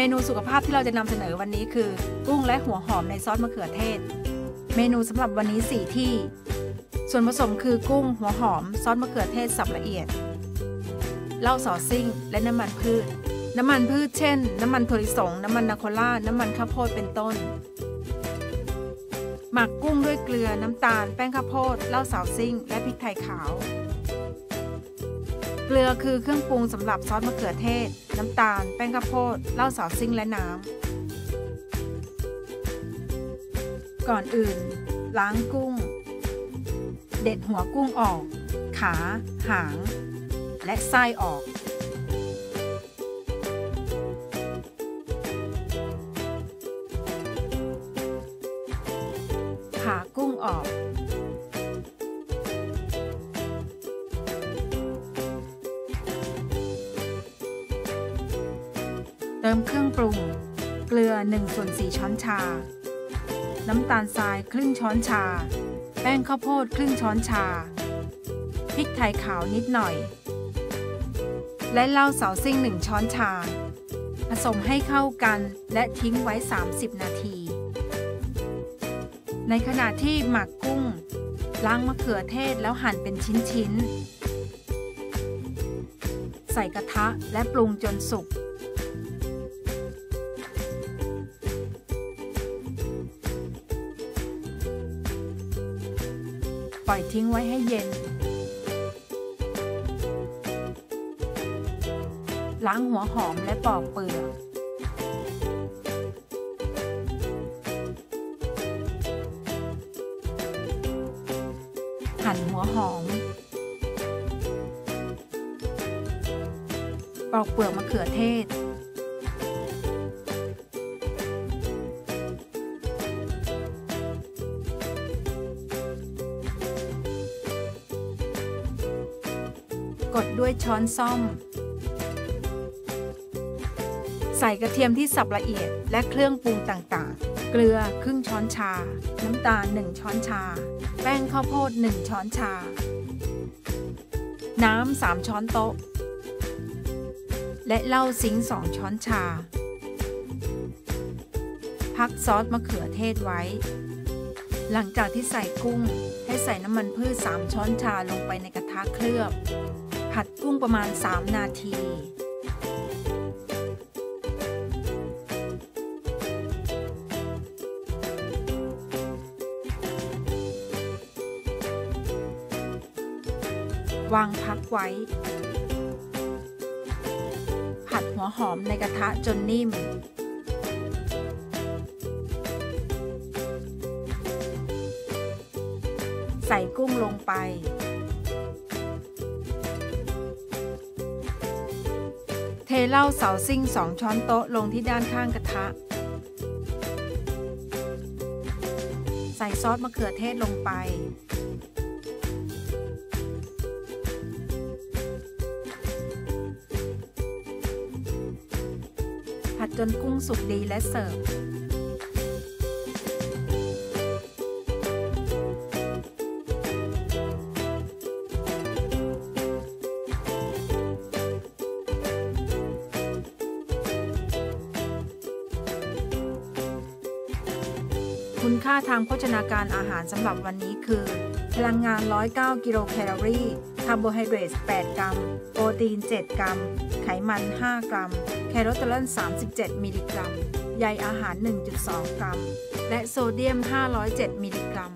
เมนูสุขภาพที่เราจะนำเสนอวันนี้คือ กุ้งและหัวหอมในซอสมะเขือเทศ เมนูสำหรับวันนี้ 4 ที่ ส่วนผสมคือกุ้ง หัวหอม ซอสมะเขือเทศสับละเอียดเหล้าสอซิ่ง และน้ำมันพืช น้ำมันพืชเช่น น้ำมันถั่วลิสง น้ำมันนาโคล่า น้ำมันข้าวโพดเป็นต้น หมักกุ้งด้วยเกลือน้ำตาล แป้งข้าวโพดเหล้าสาวซิ่ง และพริกไทยขาว เกลือคือเครื่องปรุงสำหรับซอสมะเขือเทศ น้ำตาล แป้งข้าวโพดเหล้าสาวซิ่งและน้ำ ก่อนอื่น ล้างกุ้ง เด็ดหัวกุ้งออก ขา หาง และไส้ออก ติมเครื่องปรุง เกลือ1ส่วน4ช้อนชา น้ำตาลทรายครึ่งช้อนชา แป้งข้าวโพดครึ่งช้อนชา พริกไทยขาวนิดหน่อย และเหล้าเสาซิ่ง1ช้อนชา ผสมให้เข้ากันและทิ้งไว้ 30 นาที ในขณะที่หมักกุ้ง ล้างมะเขือเทศแล้วหั่นเป็นชิ้นๆ ใส่กระทะและปรุงจนสุก ปล่อยทิ้งไว้ให้เย็น ล้างหัวหอมและปอกเปลือกหั่นหัวหอม ปอกเปลือกมะเขือเทศ กดด้วยช้อนซ่อม ใส่กระเทียมที่สับละเอียดและเครื่องปรุงต่างๆ เกลือครึ่งช้อนชา น้ำตาล 1 ช้อนชา แป้งข้าวโพด 1 ช้อนชา น้ำ 3 ช้อนโต๊ะ และเหล้าซิงค์2ช้อนชา พักซอสมะเขือเทศไว้ หลังจากที่ใส่กุ้งให้ใส่น้ำมันพืช 3 ช้อนชาลงไปในกระทะเคลือบ ผัดกุ้งประมาณ 3 นาที วางพักไว้ ผัดหัวหอมในกระทะจนนิ่มใส่กุ้งลงไป เทเหล้าเสาซิ่งสองช้อนโต๊ะลงที่ด้านข้างกระทะ ใส่ซอสมะเขือเทศลงไป ผัดจนกุ้งสุกดีและเสิร์ฟ คุณค่าทางโภชนาการอาหารสำหรับวันนี้คือ พลังงาน 109 กิโลแคลอรี่ คาร์โบไฮเดรต 8 กรัม โปรตีน 7 กรัม ไขมัน 5 กรัม แคโรทีน37 มิลลิกรัม ใยอาหาร 1.2 กรัม และโซเดียม 507 มิลลิกรัม